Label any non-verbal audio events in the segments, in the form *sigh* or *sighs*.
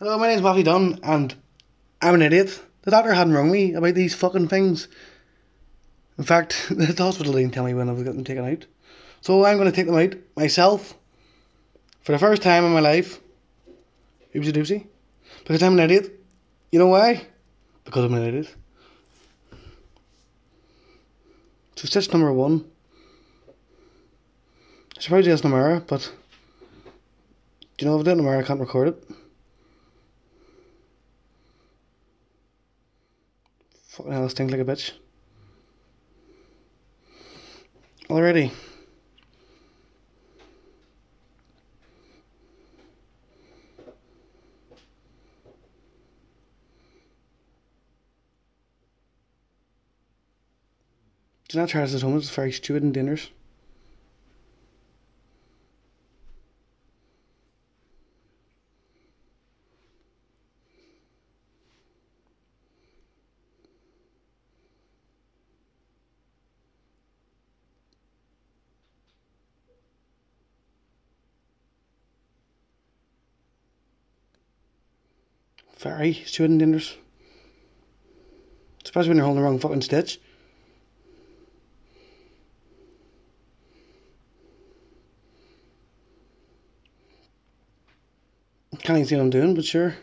Hello, my name's Matthew Dunn, and I'm an idiot. The doctor hadn't rung me about these fucking things. In fact, *laughs* the hospital didn't tell me when I was getting them taken out. So I'm going to take them out myself for the first time in my life. Oopsie doopsie. Because I'm an idiot. You know why? Because I'm an idiot. So stitch number one. I should probably do but do you know if I do it I can't record it? Fucking hell, it stinks like a bitch. Already. Do not this at home, it's very stupid and dangerous. Very stupid and dangerous. Especially when you're holding the wrong fucking stitch. Can't even see what I'm doing, but sure.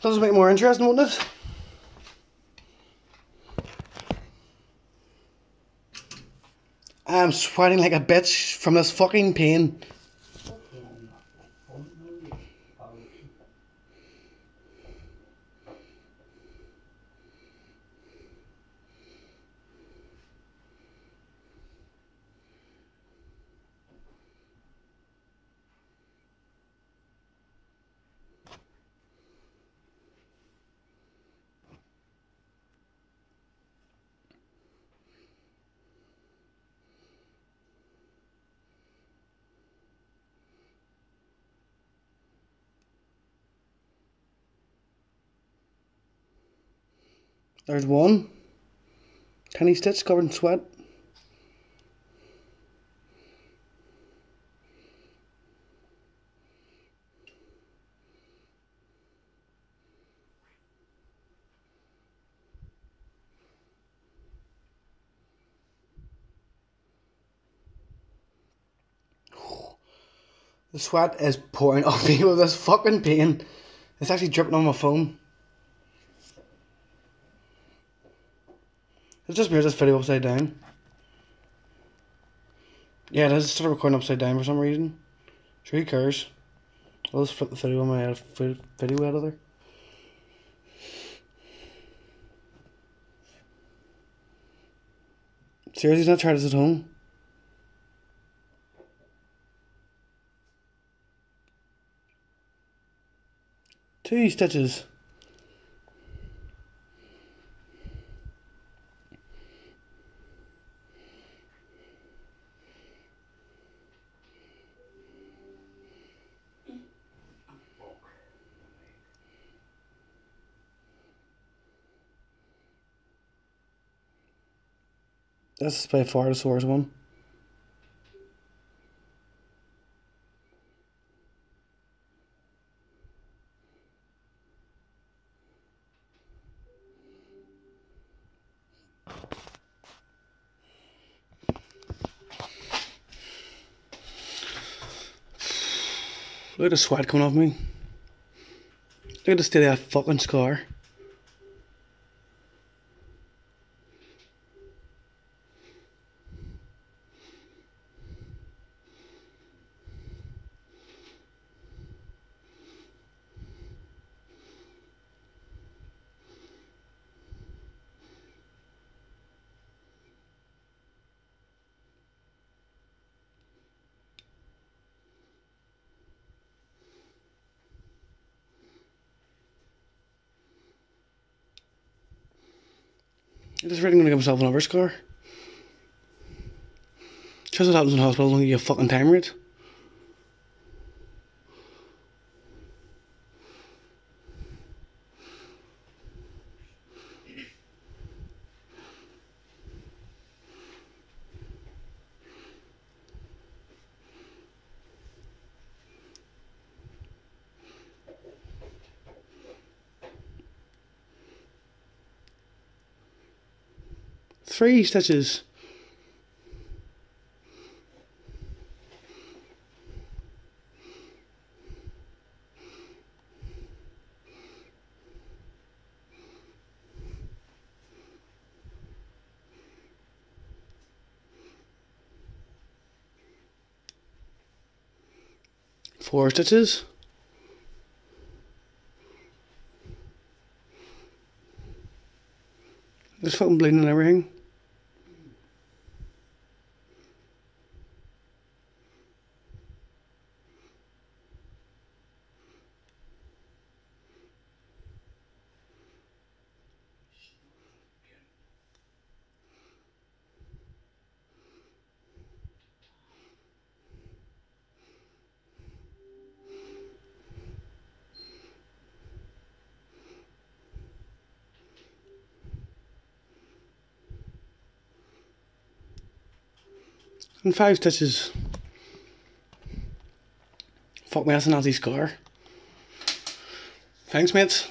Does make it more interesting, wouldn't it? I'm sweating like a bitch from this fucking pain. There's one. Tiny stitch covered in sweat. *sighs* The sweat is pouring *laughs* off me with this fucking pain. It's actually dripping on my phone. It's just mirrors this video upside down. Yeah, it is of recording upside down for some reason. Sure, who cares? I'll just flip the video on my video editor. Seriously, he's not tried this at home. Two stitches. This is by far the source one. Look at the sweat coming off me. Look at the state of that fucking scar. Just really gonna give myself another scar. Just what happens in hospital, give you a fucking time rate. Three stitches. Four stitches. There's fucking bleeding and everything. And five stitches. Fuck me, that's an Nazi scar. Thanks, mates.